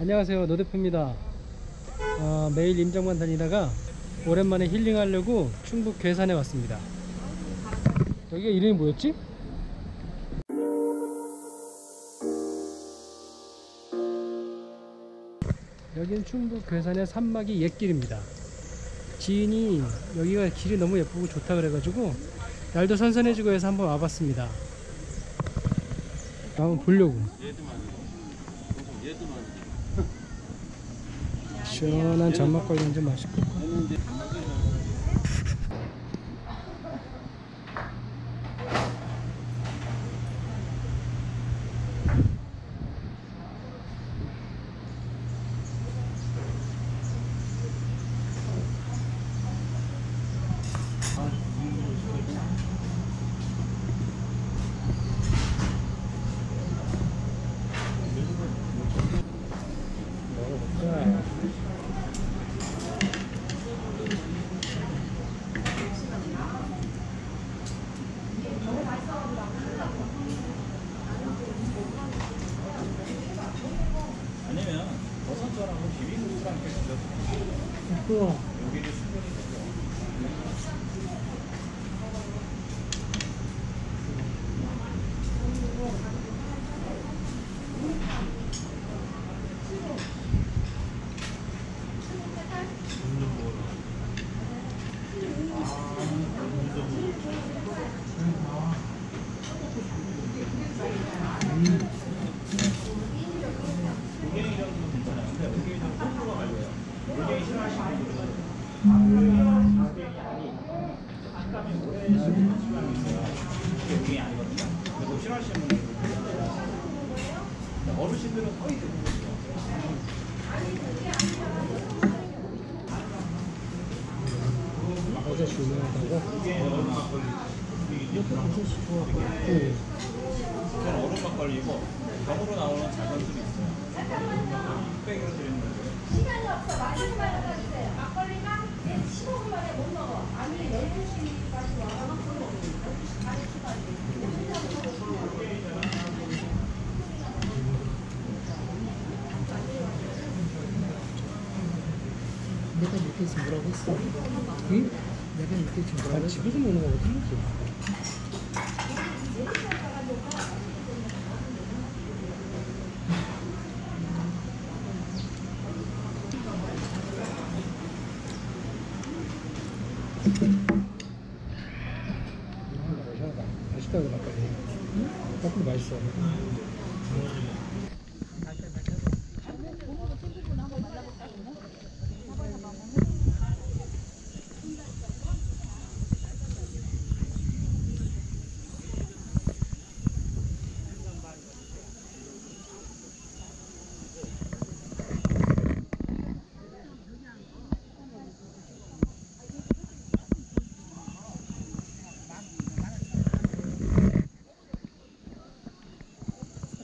안녕하세요. 노대표입니다. 어, 매일 임장만 다니다가 오랜만에 힐링하려고 충북 괴산에 왔습니다. 여기가 이름이 뭐였지? 여긴 충북 괴산의 산막이 옛길입니다. 지인이 여기가 길이 너무 예쁘고 좋다 그래가지고 날도 선선해지고 해서 한번 와봤습니다. 한번 보려고 시원한 잔막걸리 한잔 마실까? 먹어보자 아니면 버섯전하고 비빔국수랑 이렇게 드셔도 돼요. 우와 여기를 수분이 되죠. 물갱이 정도는 괜찮아요. 근데 물갱이 좀 콩으로 갈려요. 물갱이 싫어하시는 분들은 물갱이 아니 아까면 오래 쓰는 시간이 있어요. 그게 물갱이 아니거든요. 그리고 싫어하시는 근데 어르신들은 거의 대부분이요. 어제 유명하다고? 이게 얼음 막걸리. 이렇게 버섯이 좋아하고 저는 얼음 막걸리고 병으로 나오는 있어요. 막걸리 600으로 드리는 거예요. 시간이 없어. 많이 말해주세요. 막걸리가 15분 만에 못 먹어. 아니, 12시까지 와서 못먹어. 12시 반에 시간이. 내가 이렇게 해서 뭐라고 했어? 응? 내가 이렇게 해서 뭐라고 난 했어? 집에서 먹는 거고 틀렸지 맛있다 그 막걸리 막걸리 맛있어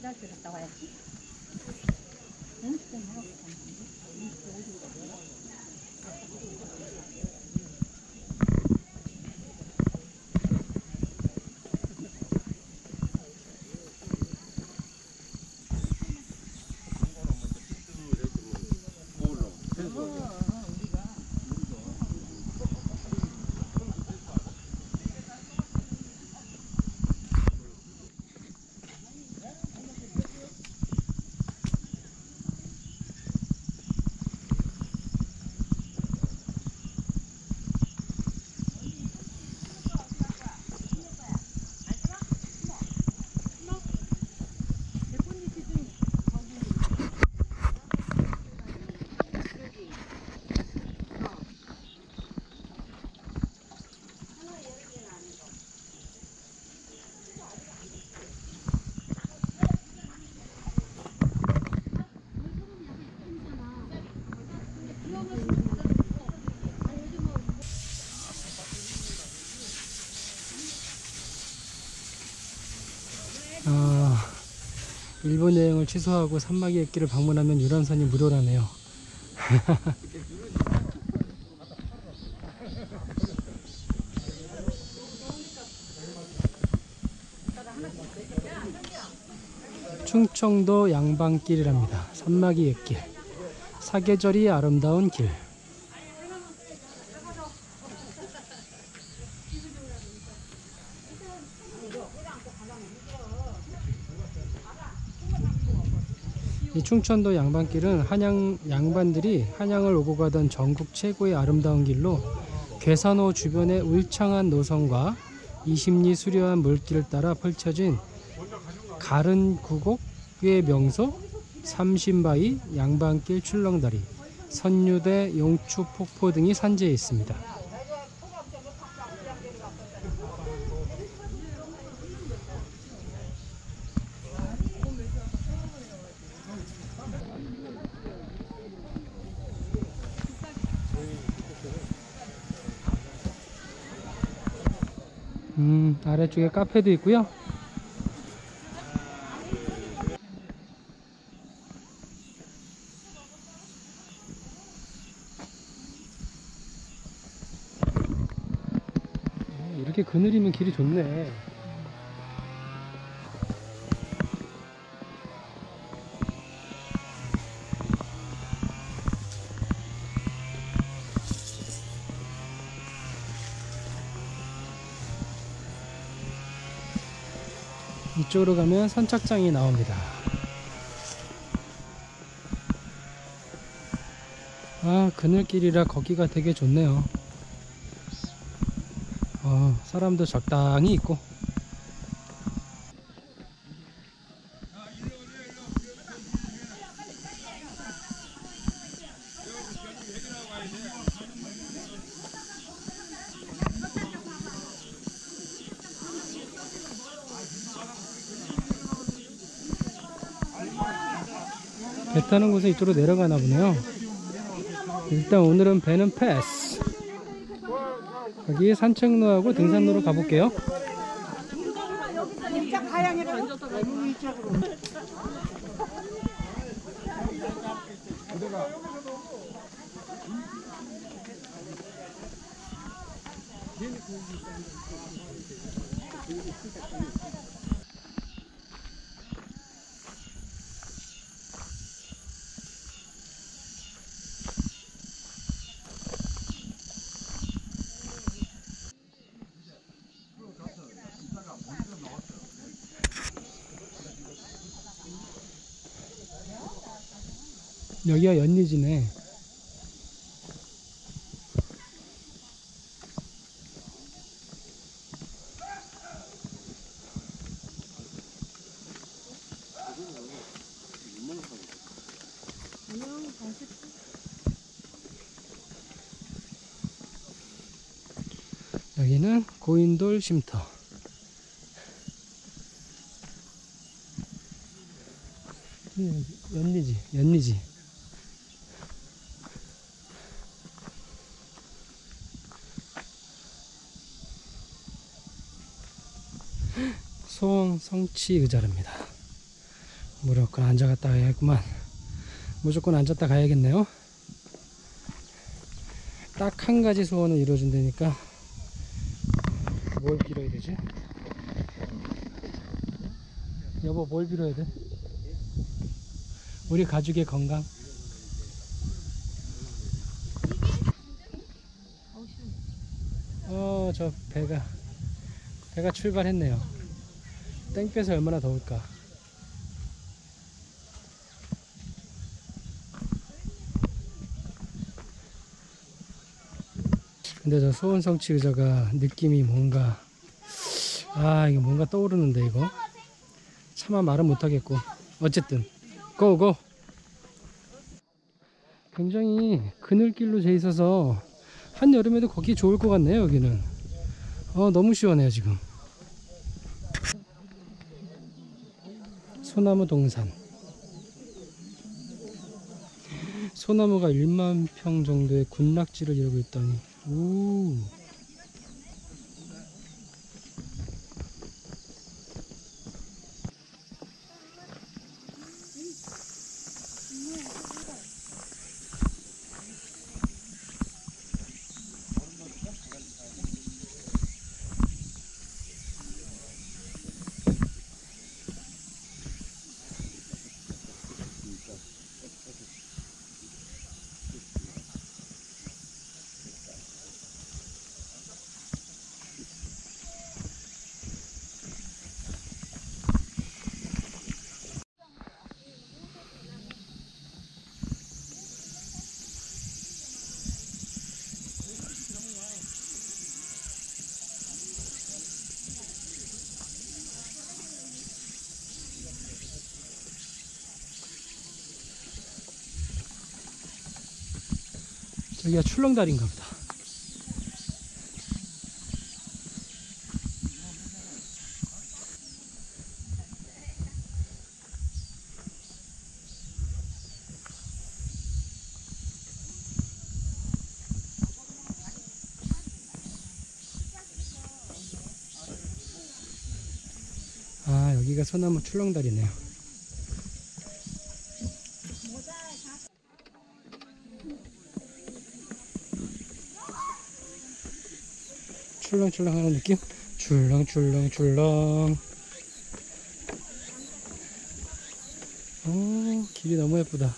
화장실 갔다 와야지. 아, 일본 여행을 취소하고 산막이 액기를 방문하면 유람선이 무료라네요. 충청도 양방길이랍니다. 산막이 옛길 사계절이 아름다운 길 이 충천도 양반길은 한양 양반들이 한양을 오고 가던 전국 최고의 아름다운 길로 괴산호 주변의 울창한 노선과 이심리 수려한 물길을 따라 펼쳐진 가른 구곡의 명소 삼신바위 양반길 출렁다리 선유대 용추 폭포 등이 산재해 있습니다. 음, 아래쪽에 카페도 있고요. 어, 이렇게 그늘이면 길이 좋네. 이쪽으로 가면 선착장이 나옵니다. 아, 그늘길이라 걷기가 되게 좋네요. 어, 사람도 적당히 있고. 배 타는 곳은 이쪽으로 내려가나 보네요. 일단 오늘은 배는 패스. 여기 산책로하고 등산로로 가볼게요. 여기가 연리지네. 여기는 고인돌 쉼터. 음, 연리지, 연리지. 성취 의자랍니다. 무조건 앉아갔다 가야겠구만. 무조건 앉았다 가야겠네요. 딱 한 가지 소원을 이루어준다니까 뭘 빌어야 되지? 여보 뭘 빌어야 돼? 우리 가족의 건강. 어, 저 배가 배가 출발했네요. 땡볕에 얼마나 더울까. 근데 저 소원성취 의자가 느낌이 뭔가 아 이거 뭔가 떠오르는데 이거? 차마 말은 못하겠고. 어쨌든 고고! 굉장히 그늘길로 돼 있어서 한여름에도 걷기 좋을 것 같네요 여기는. 어 너무 시원해요 지금 소나무 동산. 소나무가 1만 평 정도의 군락지를 이루고 있다니. 오 여기가 출렁다리인가 보다. 아, 여기가 소나무 출렁다리네요. 출렁출렁 하는 느낌? 출렁출렁출렁. 오, 길이 너무 예쁘다.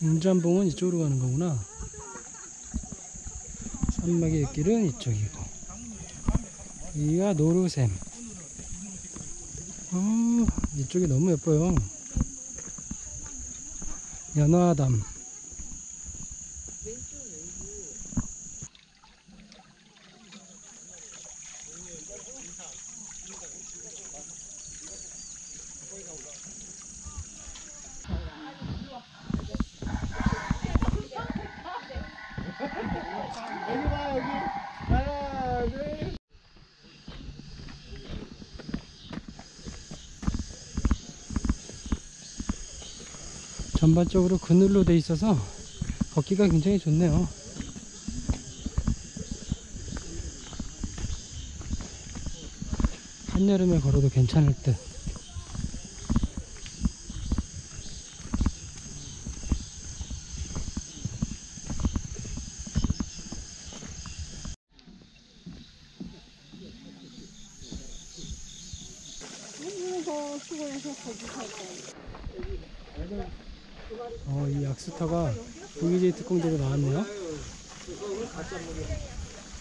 등잔봉은 이쪽으로 가는 거구나. 산막의 길은 이쪽이고. 여기가 노루샘. 어, 이쪽이 너무 예뻐요. 연화담. 전반적으로 그늘로 돼 있어서 걷기가 굉장히 좋네요. 한여름에 걸어도 괜찮을 듯. 어, 이 약수터가 VJ 특공대로 나왔네요.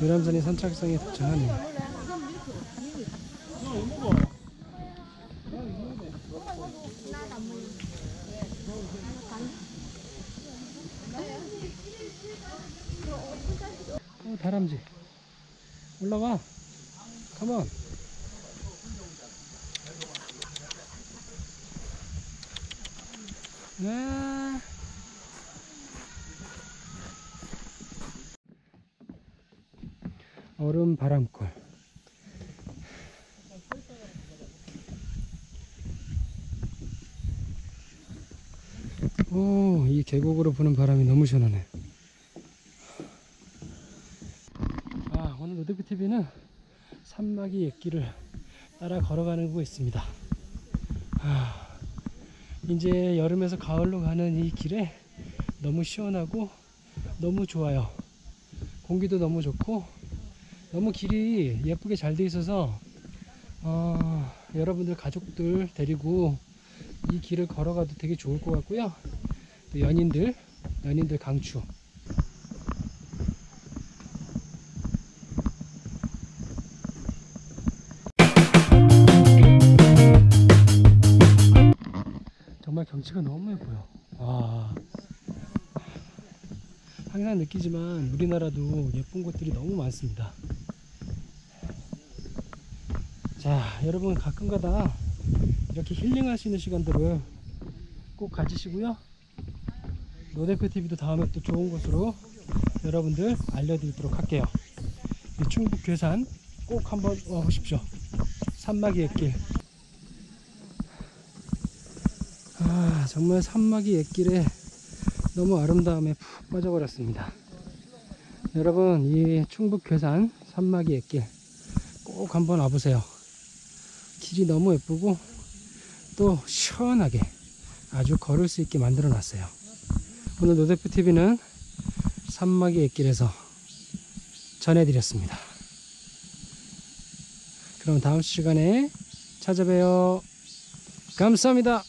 유람선이 선착성에 도착하네요. 어, 다람쥐. 올라와. 컴온. 아. 얼음 바람골. 오, 이 계곡으로 부는 바람이 너무 시원하네. 아, 오늘 로드뷰 TV는 산막이 옛길을 따라 걸어가고 있습니다. 아, 이제 여름에서 가을로 가는 이 길에 너무 시원하고 너무 좋아요. 공기도 너무 좋고 너무 길이 예쁘게 잘 돼 있어서 어, 여러분들 가족들 데리고 이 길을 걸어가도 되게 좋을 것 같고요. 또 연인들 연인들 강추. 정말 경치가 너무 예뻐요. 와. 항상 느끼지만 우리나라도 예쁜 곳들이 너무 많습니다. 자, 여러분 가끔가다 이렇게 힐링할 수 있는 시간들을 꼭 가지시고요. 노대표 TV도 다음에 또 좋은 곳으로 여러분들 알려드리도록 할게요. 이 충북 괴산 꼭 한번 와보십시오. 산막이 옛길. 아, 정말 산막이 옛길에 너무 아름다움에 푹 빠져버렸습니다. 여러분, 이 충북 괴산 산막이 옛길 꼭 한번 와보세요. 길이 너무 예쁘고 또 시원하게 아주 걸을 수 있게 만들어 놨어요. 오늘 노대표 TV는 산막이 옛길에서 전해드렸습니다. 그럼 다음 시간에 찾아봬요. 감사합니다.